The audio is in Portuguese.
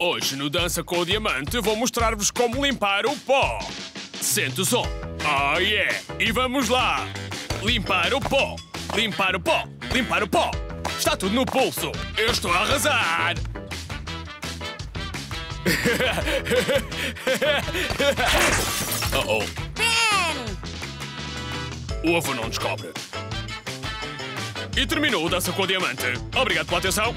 Hoje no Dança com o Diamante vou mostrar-vos como limpar o pó. Sente o som. Oh yeah! E vamos lá! Limpar o pó! Limpar o pó! Limpar o pó! Está tudo no pulso! Eu estou a arrasar! oh oh! Ben! O avô não descobre. E terminou o Dança com o Diamante. Obrigado pela atenção.